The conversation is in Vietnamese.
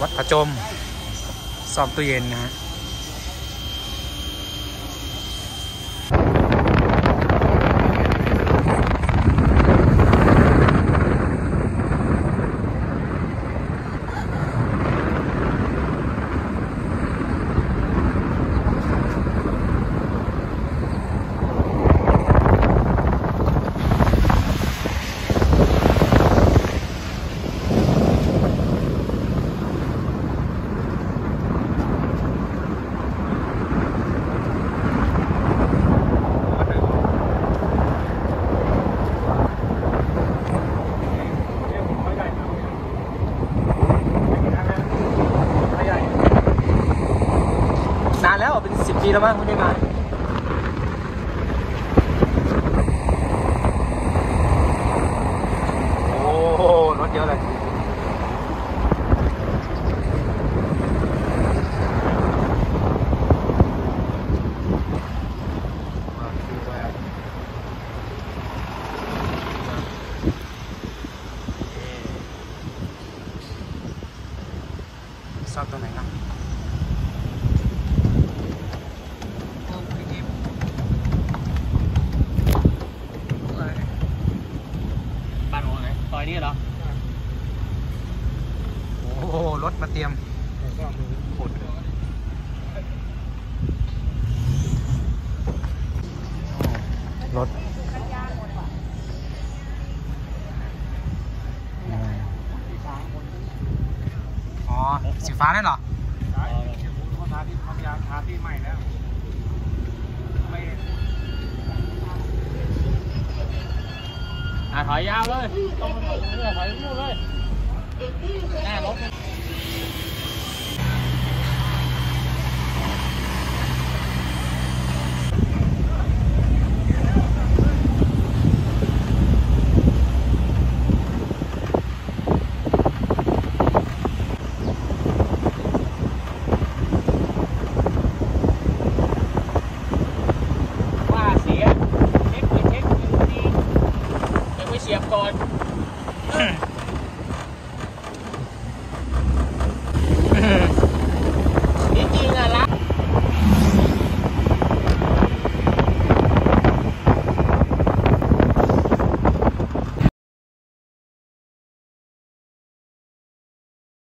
วัดผาจมซ่อมตู้เย็นนะฮะ chi lắm á không chơi bài. Ô nó chơi này sao tôi này nặng? องไหนซอยนี้เหรอ โอ้โห รถมาเตรียมขุดรถอ๋อ สีฟ้าได้เหรอ à, thoại dao đấy. Con phải luôn. time.